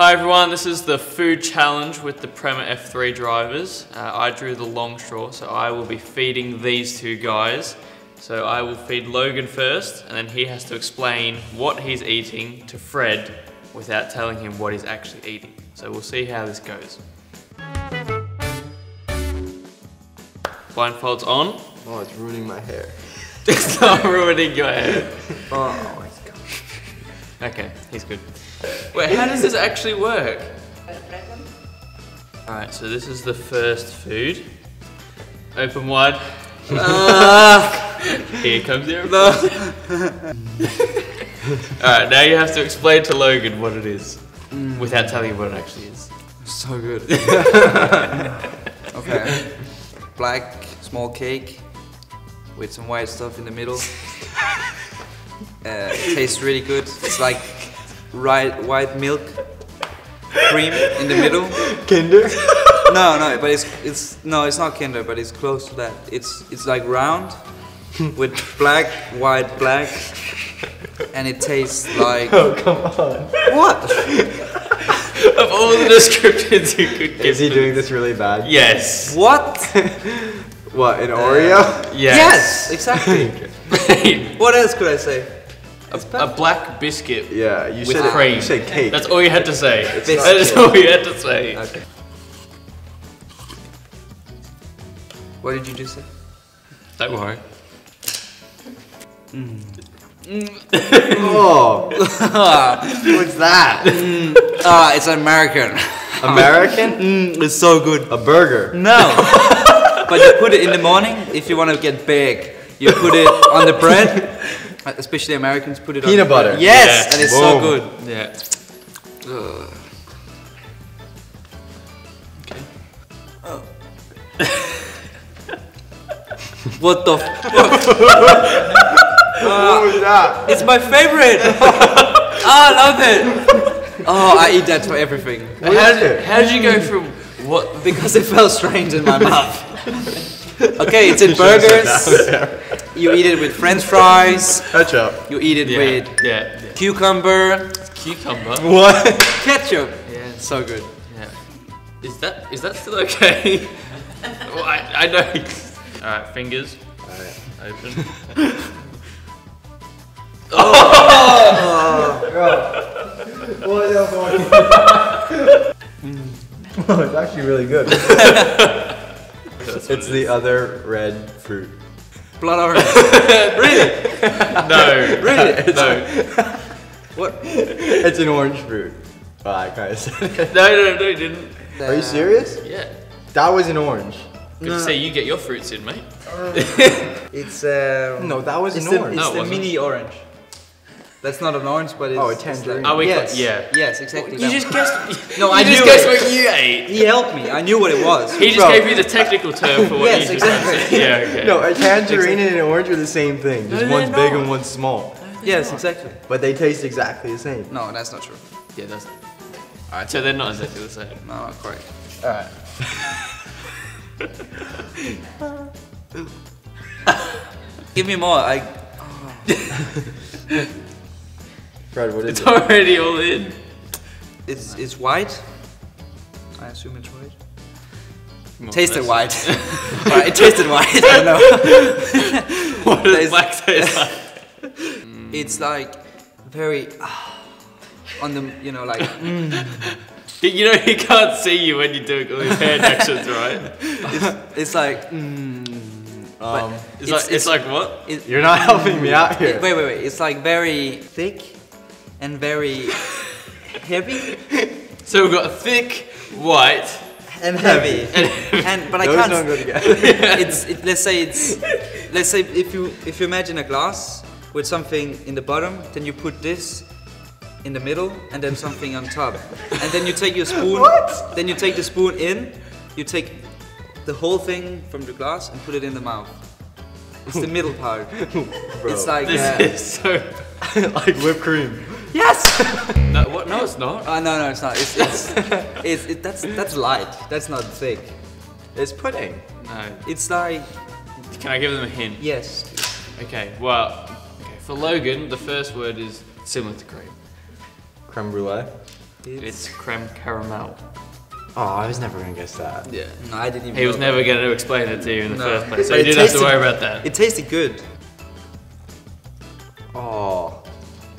Hi everyone, this is the food challenge with the Prema F3 drivers. Uh, I drew the long straw, so I will be feeding these two guys. So I will feed Logan first, and then he has to explain what he's eating to Fred without telling him what he's actually eating. So we'll see how this goes. Blindfolds on. Oh, it's ruining my hair. It's not ruining your hair. Oh. Okay, he's good. Wait, how does this actually work? Alright, so this is the first food. Open wide. Ah. Here comes your Alright, now you have to explain to Logan what it is. Mm. Without telling him what it actually is. So good. okay. Black small cake with some white stuff in the middle. Uh, tastes really good. It's like right, white milk cream in the middle. Kinder? No, no, but it's it's no, it's not Kinder, but it's close to that. It's it's like round with black, white, black, and it tastes like Oh, come on. what? Of all the descriptions you could give. Is he for doing this really bad? Yes. What? What, an Oreo? Yes. exactly. What else could I say? A, a black biscuit. Yeah, you With said cream. You said cake. That's all you had to say. That is all you had to say. Okay. What did you just say? Don't worry. oh, what's that? Ah, it's American. American? Mm, it's so good. A burger. No. but you put it in the morning if you want to get big. You put it on the bread. Especially Americans put it on Peanut butter. Yes, Yeah. and it's so good. Yeah. Ugh. What the? F- what was that? it's my favorite. Ah, I love it. Oh, I eat that for everything What How is did, how did you go from what? because it felt strange in my mouth. Okay, it's in burgers. You eat it with French fries. Ketchup. You eat it Yeah, with yeah, yeah. cucumber, Cucumber. What? ketchup. Yeah, so good. Yeah. Is that is that still okay? well, I, I know. All right, fingers Alright. open. Oh. What else? Oh, it's actually really good. That's it's it the is. other red fruit. Blood orange. Really? no. Really? No. What? It's an orange fruit. Well, I kind of said it. No, no, no, you didn't. Are you serious? Yeah. That was an orange. Good to see you get your fruits in, mate. It's um. No, that was it's an the, orange. It's No, it the wasn't. mini orange. That's not an orange, but it's. Oh, a tangerine. like- Oh, we yes. got- yeah. Yes, exactly. You just one. guessed. No, you I just knew guessed it. what you ate. He helped me. I knew what it was. He just Bro. gave you the technical term for what Yes, you just exactly. said. Yeah, okay. No, a tangerine and an orange are the same thing. Just No, one's big not. and one's small. yes, exactly. But they taste exactly the same. No, that's not true. Yeah, that's. Alright, so they're not exactly the same. No, not quite. Alright. Give me more. I. Fred, what is It's it? already all in. It's it's white. I assume it's white. More Tasted or white. less. Alright, it tasted white. I don't know. What does Taste- black taste like? It's like very ah, on the you know like You know he can't see you when you're doing all these hand actions, right? it's it's like mm, Um, It's, It's- like it's, it's- like what? it, you're not helping me out here. wait wait wait. It's like very thick and very heavy So we've got thick, white, and heavy and but I Those can't. don't go together. it's it, let's say it's let's say if you if you imagine a glass with something in the bottom, then you put this in the middle and then something on top, and then you take your spoon. What? Then you take the spoon in, you take the whole thing from the glass and put it in the mouth. It's the middle part. Bro. It's like This uh, is so. like whipped cream. Yes. No, what? No, it's not. Oh no no it's not. It's it's, it's it, that's that's light. That's not thick. It's pudding. No. It's like Can I give them a hint? yes. Okay. Well, okay. For Logan, the first word is similar to cream. Creme brulee. It's creme caramel. Oh, I was never gonna guess that. Yeah. No, I didn't even. He was know never going to explain it to you in the No. first place, so But you didn't have to worry about that. that. It tasted good.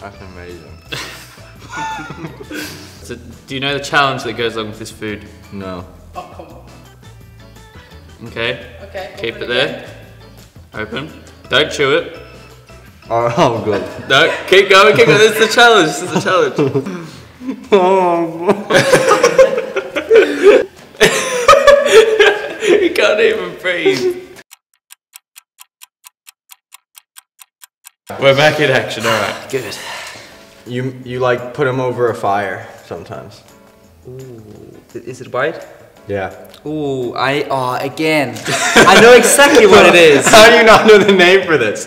That's amazing. So, do you know the challenge that goes along with this food? No. Oh, come on. Okay. Okay. Keep open it there. Open. Don't chew it. Oh, oh good. No, keep going, keep going. This is the challenge. This is the challenge. oh. you can't even breathe. We're back in action, alright. Good. You you like put them over a fire sometimes. Ooh, is it white? Yeah. Ooh, I oh again. I know exactly what it is. How do you not know the name for this?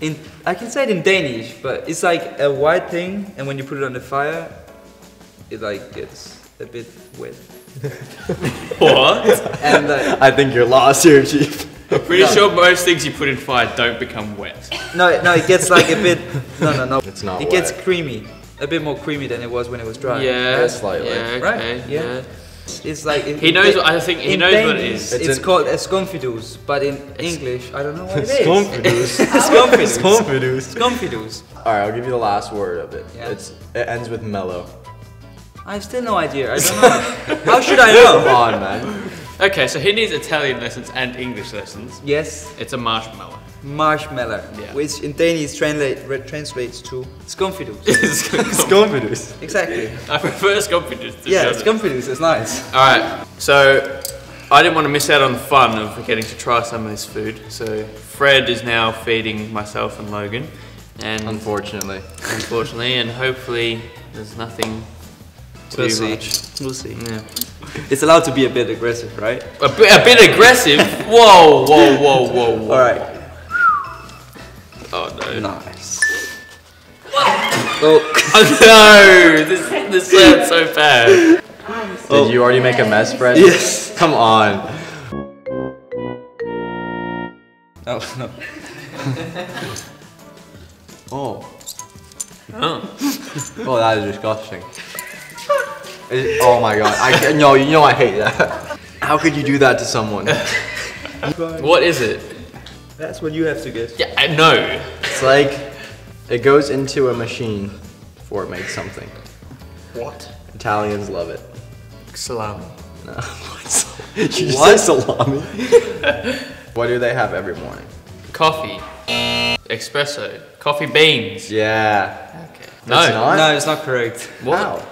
In I can say it in Danish, but it's like a white thing, and when you put it on the fire, it like gets a bit wet. What? And uh, I think you're lost here, Chief. I'm pretty sure most things you put in fire don't become wet. no, no, it gets like a bit. No, no, no. It's not It gets creamy, a bit more creamy than it was when it was dry. Yeah, Yeah, slightly. Yeah, okay, Right, yeah. yeah. It's like it, He knows it- what- I think he in knows what it Danish, is. It's, It's an- called a skumfidus, but in English, I don't know what it is. Skumfidus. Skumfidus. Skumfidus. Skumfidus. All right, I'll give you the last word of it. Yeah. It's it ends with mellow. I have still no idea. I don't know. How should I know? Come on, man. Okay, so he needs Italian lessons and English lessons. Yes, It's a marshmallow. marshmallow, Yeah. which in Danish translate, re- translates to skumfidus. Skumfidus. exactly. I prefer Scompidus to Yeah, be honest. skumfidus is nice. Alright, so I didn't want to miss out on the fun of getting to try some of this food. So Fred is now feeding myself and Logan. And Unfortunately. unfortunately, and hopefully there's nothing too We'll see. much. We'll see. Yeah. It's allowed to be a bit aggressive, right? A bit, a bit aggressive. whoa, whoa, whoa, whoa, whoa. All right. Oh no. Nice. Oh, Oh no! This, this sounds so bad. Oh. Did you already make a mess, Fred? Yes. Come on. oh no. Oh. Oh. Oh, that is disgusting. It- oh my god. I ca- no, you know I hate that. How could you do that to someone? What is it? That's what you have to guess. Yeah, I know. It's like it goes into a machine before it makes something. What? Italians love it. Salami. No. you just said salami. what do they have every morning? Coffee. Espresso. Coffee beans. Yeah. Okay. No. not? No, it's not correct. What? How?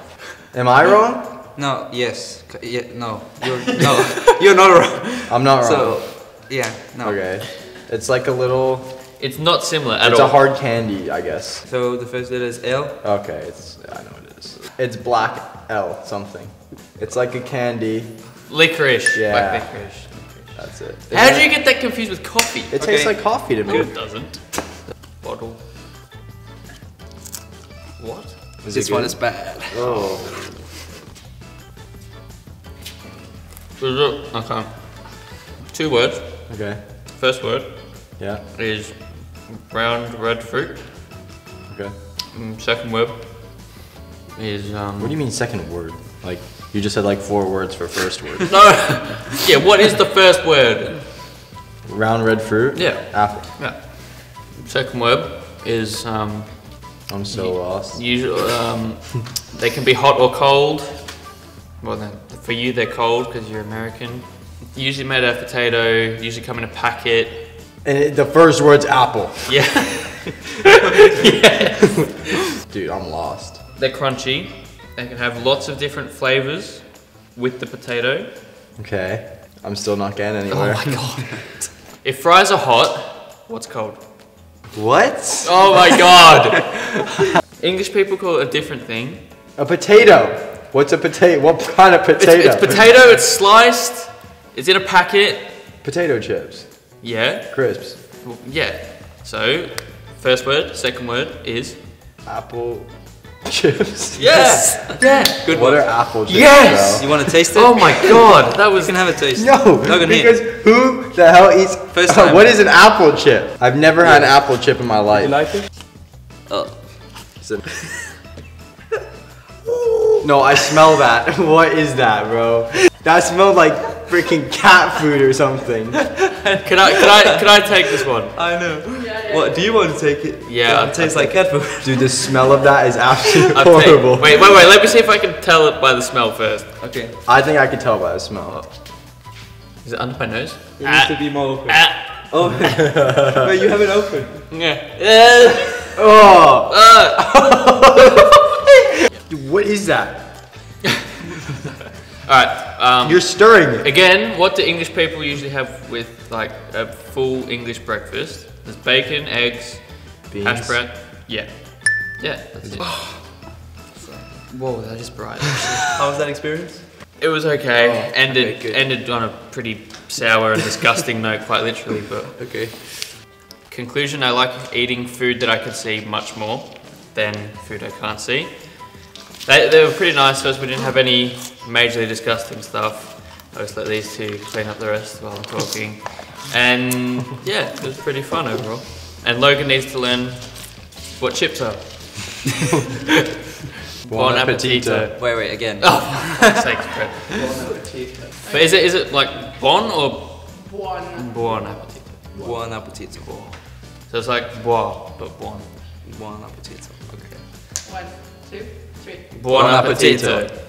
Am I wrong? No. Yes. Yeah. No. You're no. You're not wrong. I'm not wrong. So, yeah. No. okay. It's like a little. It's not similar at all. It's all. a hard candy, I guess. So the first letter is L. Okay, it's. I know what it is. It's black L something. It's like a candy. licorice. Yeah. Black licorice. That's it. How do you get that confused with coffee? It tastes like coffee to No, me. it doesn't. Bottle. What? Is this one is bad. Oh. Okay. Two words. Okay. First word Yeah. is round red fruit. Okay. Mm, Second word is um. What do you mean second word? Like you just said like four words for first word. No. yeah. What is the first word? Round red fruit. Yeah. Apple. Yeah. Second word is um. I'm so lost. Usually, um, they can be hot or cold. Well, then, for you they're cold because you're American. Usually made out of potato. Usually come in a packet. And it, the first word's apple. Yeah. Dude, I'm lost. They're crunchy. They can have lots of different flavors with the potato. Okay. I'm still not getting anywhere. Oh my god. if fries are hot, what's cold? What? Oh my god. English people call it a different thing. A potato. What's a potato? What kind of It's, potato? it's potato. It's sliced. It's in a packet. Potato chips. Yeah. Crisps. Well, Yeah. So, first word, second word is Apple chips. yes. Yeah. Good What one. are apple chips? Yes! You want to taste it? Oh my god, that You was can have a taste. No, Logan, here. because who the hell eats? First time. what is an apple chip? I've never had an apple chip in my life. You like it? Oh. Is it- No, I smell that. what is that, bro? That smelled like freaking cat food or something. Can I, can I, can I take this one? I know. What? Do you want to take it? Yeah, it tastes like cat food. Dude, the smell of that is absolutely I'll take- horrible. wait, wait, wait. Let me see if I can tell it by the smell first. Okay. I think I can tell by the smell. Is it under my nose? It needs to be more open. Ah, Oh, wait, you have it open. yeah. Oh, Uh, dude, what is that? all right. Um, You're stirring it. again, what do English people usually have with like a full English breakfast? There's bacon, eggs, Beans. hash brown. Yeah, yeah. That's it. Whoa, that is bright. How was that experience? It was okay. Oh, ended okay, ended on a pretty sour and disgusting note, quite literally. But Okay. conclusion: I like eating food that I can see much more than food I can't see. They, they were pretty nice to us. We didn't have any majorly disgusting stuff. I just let these two clean up the rest while I'm talking. And yeah, it was pretty fun overall. And Logan needs to learn what chips are. Bon appetito. Wait, wait, again. Oh, for fuck's sake, Fred. But is it is it like bon or One. bon appetito? Buon appetito. So it's like bois, but bon. Buon appetito. Okay. One, two, three. Buon Buon appetito. appetito.